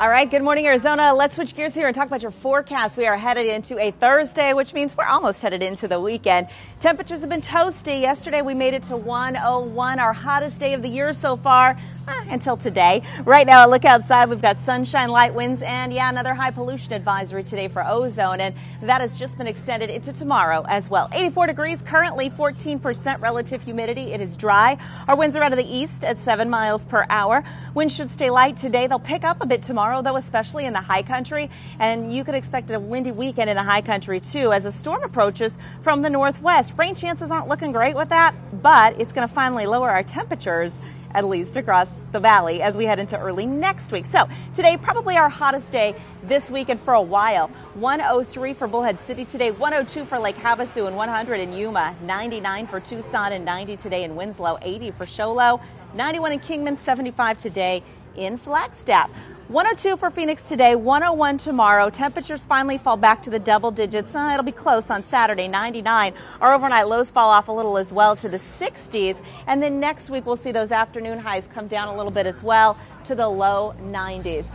All right, good morning, Arizona. Let's switch gears here and talk about your forecast. We are headed into a Thursday, which means we're almost headed into the weekend. Temperatures have been toasty. Yesterday, we made it to 101, our hottest day of the year so far. Until today. Right now, I look outside. We've got sunshine, light winds, and yeah, another high pollution advisory today for ozone. And that has just been extended into tomorrow as well. 84 degrees currently, 14% relative humidity. It is dry. Our winds are out of the east at 7 miles per hour. Winds should stay light today. They'll pick up a bit tomorrow, though, especially in the high country. And you could expect a windy weekend in the high country, too, as a storm approaches from the northwest. Rain chances aren't looking great with that, but it's going to finally lower our temperatures at least across the valley as we head into early next week. So today, probably our hottest day this week and for a while. 103 for Bullhead City today, 102 for Lake Havasu and 100 in Yuma, 99 for Tucson and 90 today in Winslow, 80 for Show Low, 91 in Kingman, 75 today in Flagstaff. 102 for Phoenix today, 101 tomorrow. Temperatures finally fall back to the double digits. Uh, it'll be close on Saturday, 99. Our overnight lows fall off a little as well to the 60s. And then next week, we'll see those afternoon highs come down a little bit as well to the low 90s.